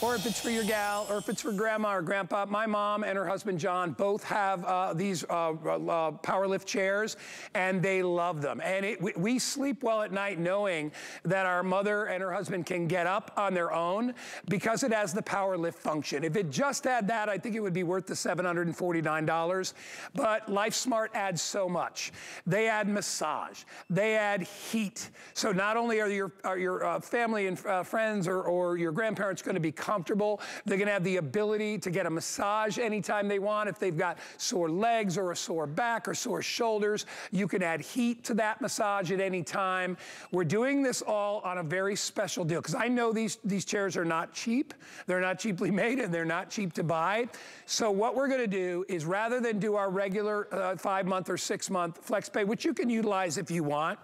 or if it's for your gal, or if it's for grandma or grandpa. My mom and her husband John both have uh, these uh, uh, power lift chairs, and they love them. And it, we, we, sleep well at night knowing that our mother and her husband can get up on their own because it has the power lift function. If it just had that, I think it would be worth the $749. But LifeSmart adds so much. They add massage. They add heat. So not only are your, are your uh, family and uh, friends or, or your grandparents going to be comfortable. They're going to have the ability to get a massage anytime they want. If they've got sore legs or a sore back or sore shoulders, you can add heat to that massage at any time. We're doing this all on a very special deal because I know these, these chairs are not cheap. They're not cheaply made and they're not cheap to buy. So what we're going to do is rather than do our regular uh, five month or six month flex pay, which you can utilize if you want,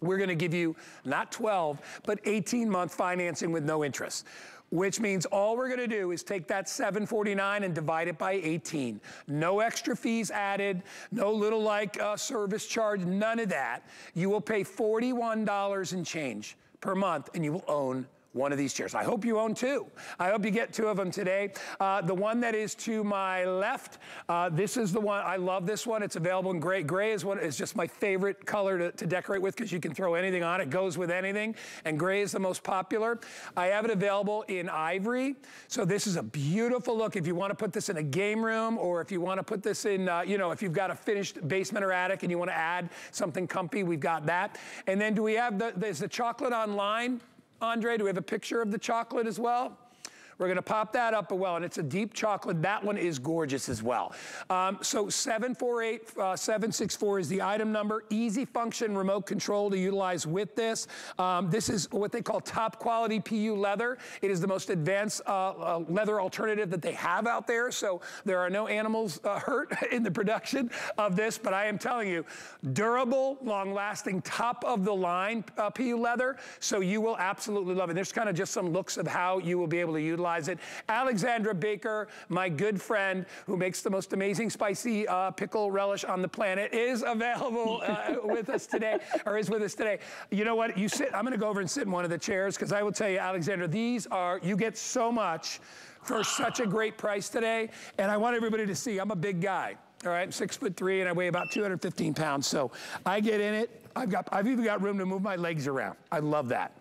we're gonna give you not 12, but 18 month financing with no interest which means all we're gonna do is take that 749 and divide it by 18. No extra fees added, no little like uh, service charge, none of that. You will pay $41 and change per month and you will own one of these chairs. I hope you own two. I hope you get two of them today. Uh, the one that is to my left, uh, this is the one, I love this one. It's available in gray. Gray is, what, is just my favorite color to, to decorate with because you can throw anything on it, goes with anything, and gray is the most popular. I have it available in ivory, so this is a beautiful look. If you want to put this in a game room or if you want to put this in, uh, you know, if you've got a finished basement or attic and you want to add something comfy, we've got that. And then do we have the, there's the chocolate online? Andre, do we have a picture of the chocolate as well? We're gonna pop that up as well, and it's a deep chocolate. That one is gorgeous as well. Um, so 748764 uh, is the item number. Easy function remote control to utilize with this. Um, this is what they call top quality PU leather. It is the most advanced uh, uh, leather alternative that they have out there, so there are no animals uh, hurt in the production of this, but I am telling you, durable, long-lasting, top of the line uh, PU leather, so you will absolutely love it. There's kind of just some looks of how you will be able to utilize it. Alexandra Baker, my good friend who makes the most amazing spicy uh, pickle relish on the planet, is available uh, with us today, or is with us today. You know what? You sit. I'm going to go over and sit in one of the chairs because I will tell you, Alexandra, these are you get so much for such a great price today, and I want everybody to see. I'm a big guy. All right, I'm six foot three and I weigh about 215 pounds. So I get in it. I've got, I've even got room to move my legs around. I love that.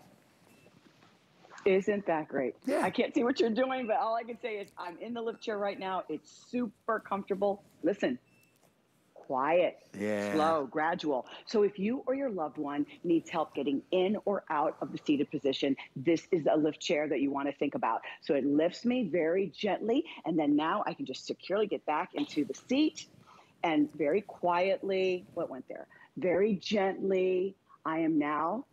Isn't that great? Yeah. I can't see what you're doing, but all I can say is I'm in the lift chair right now. It's super comfortable. Listen, quiet, yeah. slow, gradual. So if you or your loved one needs help getting in or out of the seated position, this is a lift chair that you want to think about. So it lifts me very gently, and then now I can just securely get back into the seat and very quietly, what went there? Very gently, I am now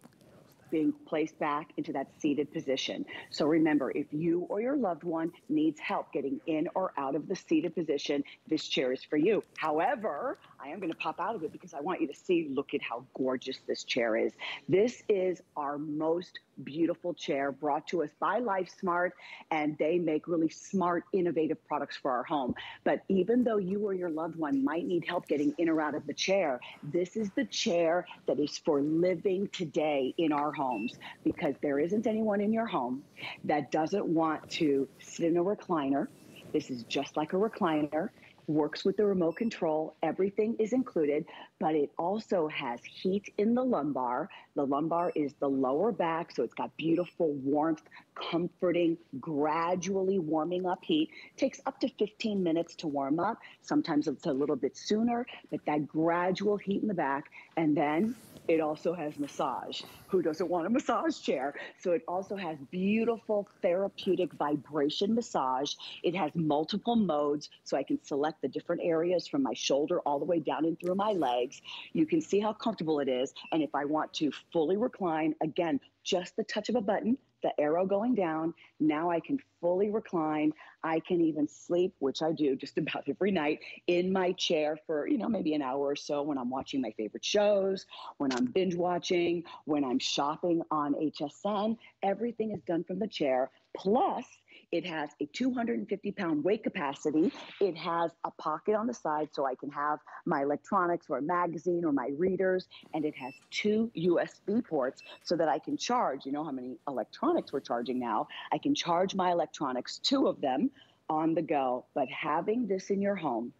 being placed back into that seated position. So remember, if you or your loved one needs help getting in or out of the seated position, this chair is for you. However, I am going to pop out of it because I want you to see, look at how gorgeous this chair is. This is our most beautiful chair brought to us by LifeSmart, and they make really smart, innovative products for our home. But even though you or your loved one might need help getting in or out of the chair, this is the chair that is for living today in our homes because there isn't anyone in your home that doesn't want to sit in a recliner. This is just like a recliner works with the remote control. Everything is included, but it also has heat in the lumbar. The lumbar is the lower back, so it's got beautiful warmth, comforting, gradually warming up heat. Takes up to 15 minutes to warm up. Sometimes it's a little bit sooner, but that gradual heat in the back. And then it also has massage. Who doesn't want a massage chair? So it also has beautiful therapeutic vibration massage. It has multiple modes, so I can select the different areas from my shoulder all the way down and through my legs. You can see how comfortable it is. And if I want to fully recline, again, just the touch of a button, the arrow going down. Now I can fully recline. I can even sleep, which I do just about every night, in my chair for, you know, maybe an hour or so when I'm watching my favorite shows, when I'm binge watching, when I'm shopping on HSN. Everything is done from the chair. Plus, It has a 250 pound weight capacity. It has a pocket on the side so I can have my electronics or a magazine or my readers. And it has two USB ports so that I can charge. You know how many electronics we're charging now? I can charge my electronics, two of them on the go. But having this in your home,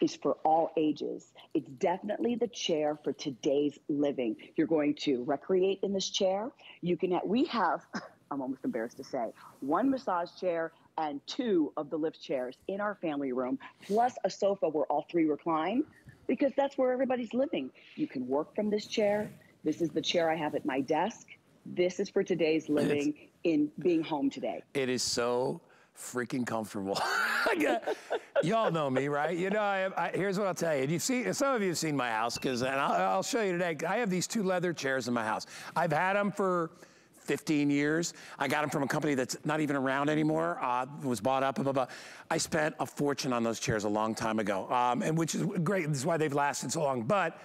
is for all ages. It's definitely the chair for today's living. You're going to recreate in this chair. You can we have, I'm almost embarrassed to say, one massage chair and two of the lift chairs in our family room, plus a sofa where all three recline, because that's where everybody's living. You can work from this chair. This is the chair I have at my desk. This is for today's living it's, in being home today. It is so freaking comfortable. Y'all know me, right? You know, I, I, here's what I'll tell you. You've seen, some of you have seen my house, because, and I'll, I'll show you today. I have these two leather chairs in my house. I've had them for 15 years. I got them from a company that's not even around anymore, uh, was bought up, blah, blah, blah. I spent a fortune on those chairs a long time ago, um, and which is great. This is why they've lasted so long. But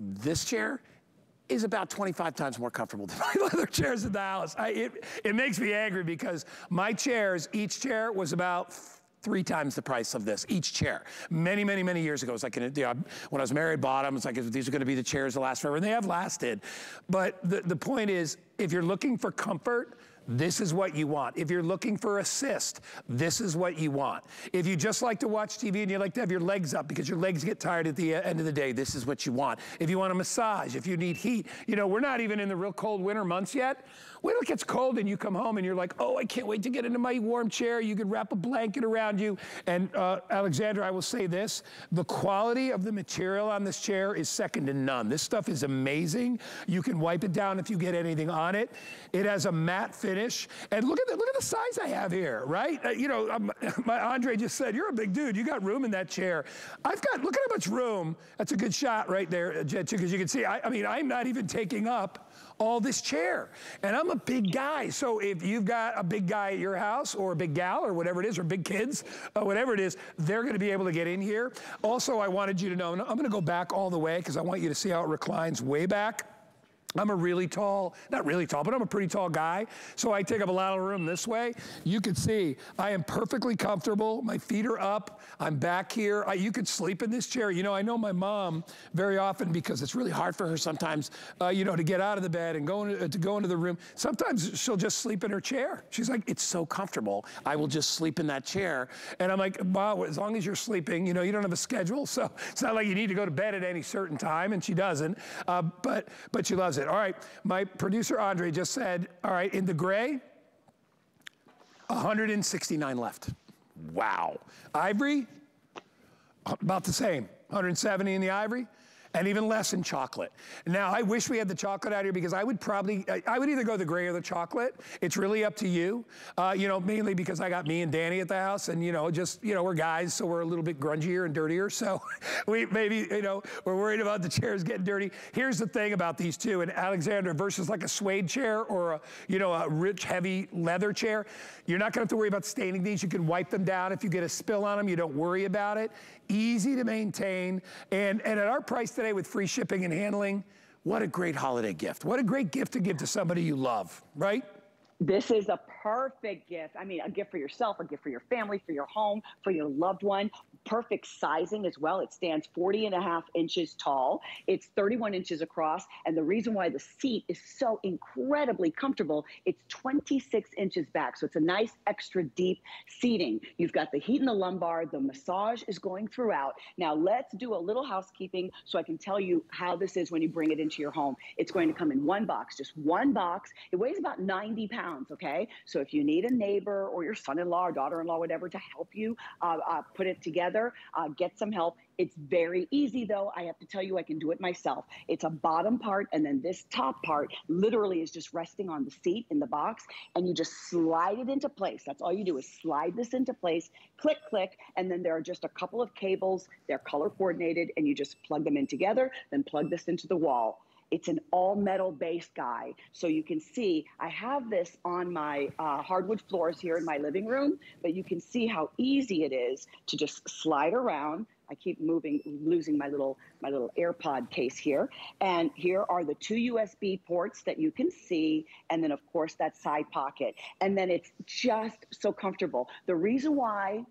this chair is about 25 times more comfortable than my leather chairs in the house. I, it, it makes me angry because my chairs, each chair was about three times the price of this, each chair. Many, many, many years ago, it was like, you know, when I was married, bought them, it's like, these are gonna be the chairs that last forever, and they have lasted. But the, the point is, if you're looking for comfort, this is what you want. If you're looking for assist, this is what you want. If you just like to watch TV and you like to have your legs up because your legs get tired at the end of the day, this is what you want. If you want a massage, if you need heat, you know, we're not even in the real cold winter months yet. Wait till it gets cold and you come home and you're like, oh, I can't wait to get into my warm chair. You could wrap a blanket around you. And uh, Alexandra, I will say this, the quality of the material on this chair is second to none. This stuff is amazing. You can wipe it down if you get anything on it. It has a matte finish. And look at the, look at the size I have here, right? Uh, you know, um, my Andre just said, you're a big dude. You got room in that chair. I've got, look at how much room. That's a good shot right there, Jet, because you can see, I, I mean, I'm not even taking up all this chair. And I'm a big guy. So if you've got a big guy at your house or a big gal or whatever it is, or big kids, uh, whatever it is, they're going to be able to get in here. Also, I wanted you to know, I'm going to go back all the way because I want you to see how it reclines way back. I'm a really tall, not really tall, but I'm a pretty tall guy. So I take up a lot of room this way. You can see I am perfectly comfortable. My feet are up. I'm back here. I, you could sleep in this chair. You know, I know my mom very often because it's really hard for her sometimes, uh, you know, to get out of the bed and go into, to go into the room. Sometimes she'll just sleep in her chair. She's like, it's so comfortable. I will just sleep in that chair. And I'm like, wow, as long as you're sleeping, you know, you don't have a schedule. So it's not like you need to go to bed at any certain time. And she doesn't. Uh, but, but she loves it. All right, my producer Andre just said, all right, in the gray, 169 left. Wow. Ivory, about the same. 170 in the ivory and even less in chocolate. Now, I wish we had the chocolate out here because I would probably, I would either go the gray or the chocolate. It's really up to you. Uh, you know, mainly because I got me and Danny at the house and, you know, just, you know, we're guys, so we're a little bit grungier and dirtier. So we maybe, you know, we're worried about the chairs getting dirty. Here's the thing about these two, and Alexandra versus like a suede chair or a, you know, a rich, heavy leather chair, you're not gonna have to worry about staining these. You can wipe them down. If you get a spill on them, you don't worry about it easy to maintain, and, and at our price today with free shipping and handling, what a great holiday gift. What a great gift to give to somebody you love, right? This is a perfect gift. I mean, a gift for yourself, a gift for your family, for your home, for your loved one. Perfect sizing as well. It stands 40 and a half inches tall. It's 31 inches across. And the reason why the seat is so incredibly comfortable, it's 26 inches back. So it's a nice extra deep seating. You've got the heat in the lumbar. The massage is going throughout. Now let's do a little housekeeping so I can tell you how this is when you bring it into your home. It's going to come in one box, just one box. It weighs about 90 pounds, okay? So if you need a neighbor or your son-in-law or daughter-in-law, whatever, to help you uh, uh, put it together, uh, get some help. It's very easy though. I have to tell you, I can do it myself. It's a bottom part and then this top part literally is just resting on the seat in the box and you just slide it into place. That's all you do is slide this into place, click, click, and then there are just a couple of cables. They're color coordinated and you just plug them in together, then plug this into the wall. It's an all metal base guy. So you can see I have this on my uh, hardwood floors here in my living room, but you can see how easy it is to just slide around, I keep moving, losing my little my little AirPod case here. And here are the two USB ports that you can see, and then of course that side pocket. And then it's just so comfortable. The reason why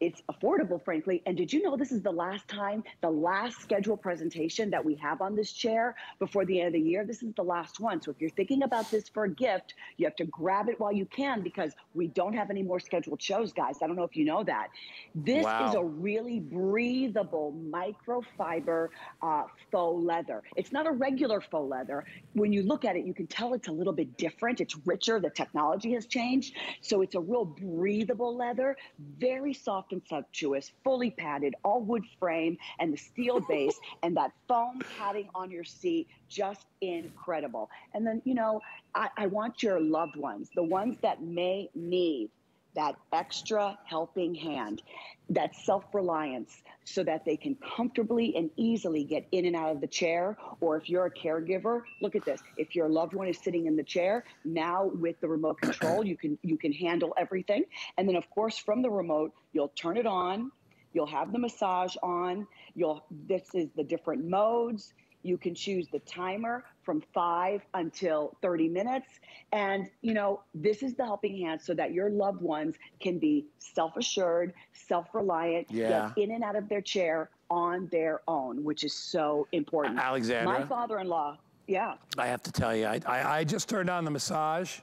it's affordable, frankly. And did you know this is the last time, the last scheduled presentation that we have on this chair before the end of the year? This is the last one. So if you're thinking about this for a gift, you have to grab it while you can because we don't have any more scheduled shows, guys. I don't know if you know that. This wow. is a really breathable microfiber uh, faux leather. It's not a regular faux leather. When you look at it, you can tell it's a little bit different. It's richer. The technology has changed. So it's a real breathable leather, very soft soft and sumptuous, fully padded, all wood frame, and the steel base, and that foam padding on your seat, just incredible. And then, you know, I, I want your loved ones, the ones that may need that extra helping hand, that self reliance, so that they can comfortably and easily get in and out of the chair. Or if you're a caregiver, look at this. If your loved one is sitting in the chair, now with the remote control, you can you can handle everything. And then of course from the remote, you'll turn it on, you'll have the massage on, you'll this is the different modes. You can choose the timer from five until 30 minutes. And, you know, this is the helping hand so that your loved ones can be self assured, self reliant, yeah. get in and out of their chair on their own, which is so important. Alexandra. My father in law, yeah. I have to tell you, I, I, I just turned on the massage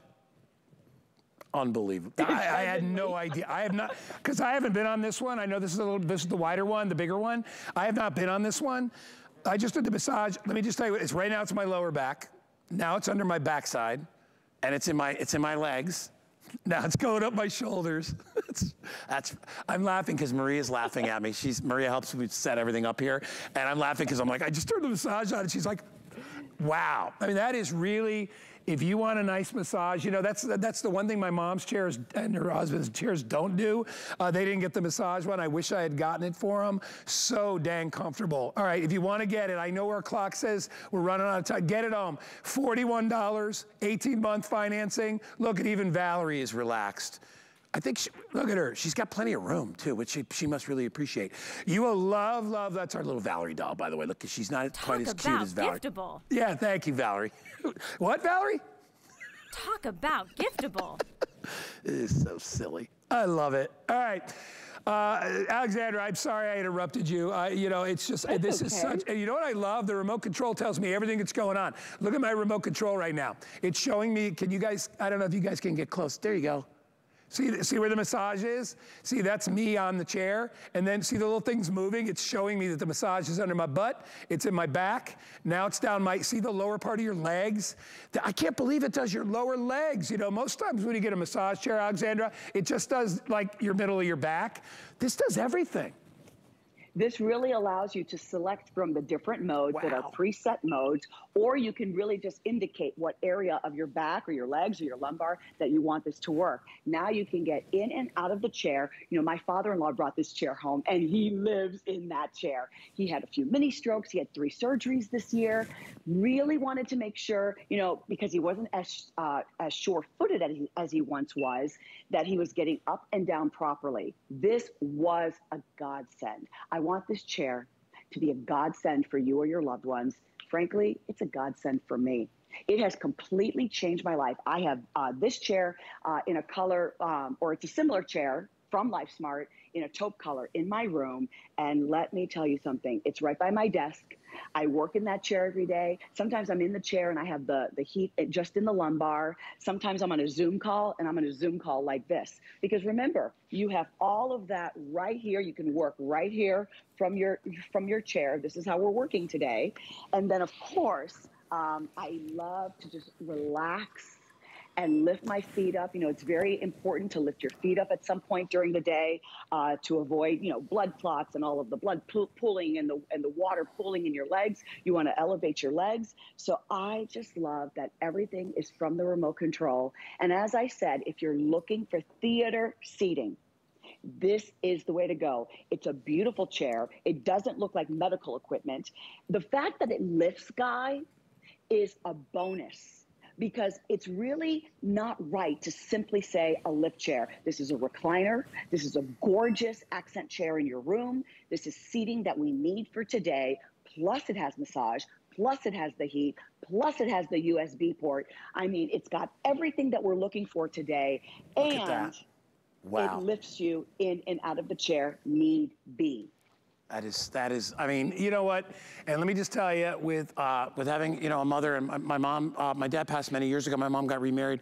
unbelievable. I, I, had no idea. I have not, because I haven't been on this one. I know this is a little, this is the wider one, the bigger one. I have not been on this one. I just did the massage. Let me just tell you, it's right now it's my lower back. Now it's under my backside, and it's in my it's in my legs. Now it's going up my shoulders. that's I'm laughing because Maria's laughing at me. She's Maria helps me set everything up here, and I'm laughing because I'm like I just turned the massage on, and she's like, "Wow!" I mean that is really if you want a nice massage, you know, that's, that's the one thing my mom's chairs and her husband's chairs don't do. Uh, they didn't get the massage one. I wish I had gotten it for them. So dang comfortable. All right, if you want to get it, I know our clock says we're running out of time. Get it home. $41, 18 month financing. Look at even Valerie is relaxed. I think, she, look at her. She's got plenty of room too, which she, she must really appreciate. You will love, love, that's our little Valerie doll, by the way. Look, she's not Talk quite as cute as Valerie. giftable. Yeah, thank you, Valerie. what, Valerie? Talk about giftable. it is so silly. I love it. All right. Uh, Alexandra, I'm sorry I interrupted you. Uh, you know, it's just, that's this okay. is such, you know what I love? The remote control tells me everything that's going on. Look at my remote control right now. It's showing me, can you guys, I don't know if you guys can get close. There you go. See, see where the massage is? See, that's me on the chair. And then see the little things moving? It's showing me that the massage is under my butt. It's in my back. Now it's down my, see the lower part of your legs? I can't believe it does your lower legs. You know, most times when you get a massage chair, Alexandra, it just does like your middle of your back. This does everything. This really allows you to select from the different modes wow. that are preset modes, or you can really just indicate what area of your back or your legs or your lumbar that you want this to work. Now you can get in and out of the chair. You know, my father-in-law brought this chair home and he lives in that chair. He had a few mini strokes. He had three surgeries this year. Really wanted to make sure, you know, because he wasn't as, uh, as sure-footed as he, as he once was, that he was getting up and down properly. This was a godsend. I want this chair to be a godsend for you or your loved ones. Frankly, it's a godsend for me. It has completely changed my life. I have uh, this chair uh, in a color, um, or it's a similar chair from LifeSmart in a taupe color in my room. And let me tell you something, it's right by my desk. I work in that chair every day. Sometimes I'm in the chair and I have the, the heat just in the lumbar. Sometimes I'm on a Zoom call and I'm on a Zoom call like this. Because remember, you have all of that right here. You can work right here from your from your chair. This is how we're working today. And then of course, um, I love to just relax and lift my feet up. You know, it's very important to lift your feet up at some point during the day uh, to avoid, you know, blood clots and all of the blood pooling and the and the water pooling in your legs. You want to elevate your legs. So I just love that everything is from the remote control. And as I said, if you're looking for theater seating, this is the way to go. It's a beautiful chair. It doesn't look like medical equipment. The fact that it lifts, guy, is a bonus because it's really not right to simply say a lift chair. This is a recliner. This is a gorgeous accent chair in your room. This is seating that we need for today. Plus, it has massage. Plus, it has the heat. Plus, it has the USB port. I mean, it's got everything that we're looking for today. Look and wow. it lifts you in and out of the chair, need be. That is, that is, I mean, you know what? And let me just tell you, with uh, with having, you know, a mother and my, my mom, uh, my dad passed many years ago. My mom got remarried.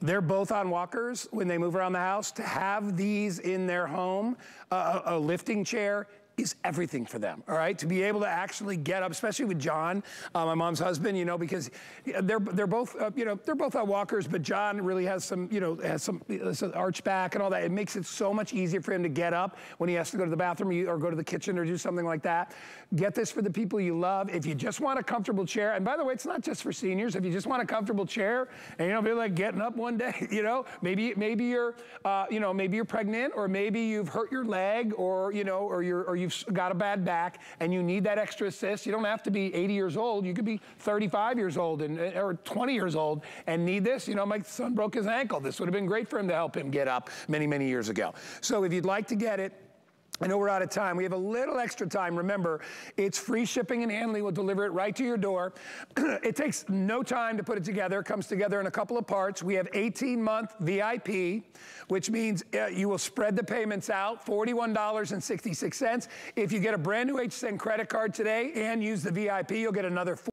They're both on walkers when they move around the house. To have these in their home, uh, a, a lifting chair, is everything for them, all right? To be able to actually get up, especially with John, uh, my mom's husband, you know, because they're they're both, uh, you know, they're both on walkers, but John really has some, you know, has some, some arch back and all that. It makes it so much easier for him to get up when he has to go to the bathroom or go to the kitchen or do something like that. Get this for the people you love. If you just want a comfortable chair, and by the way, it's not just for seniors. If you just want a comfortable chair and you don't feel like getting up one day, you know, maybe maybe you're, uh, you know, maybe you're pregnant or maybe you've hurt your leg or you know, or you're or you you've got a bad back and you need that extra assist, you don't have to be 80 years old. You could be 35 years old and, eh, or 20 years old and need this. You know, my son broke his ankle. This would have been great for him to help him get up many, many years ago. So if you'd like to get it, I know we're out of time. We have a little extra time. Remember, it's free shipping and handling. We'll deliver it right to your door. it takes no time to put it together. It comes together in a couple of parts. We have 18-month VIP, which means uh, you will spread the payments out, $41.66. If you get a brand new HSN credit card today and use the VIP, you'll get another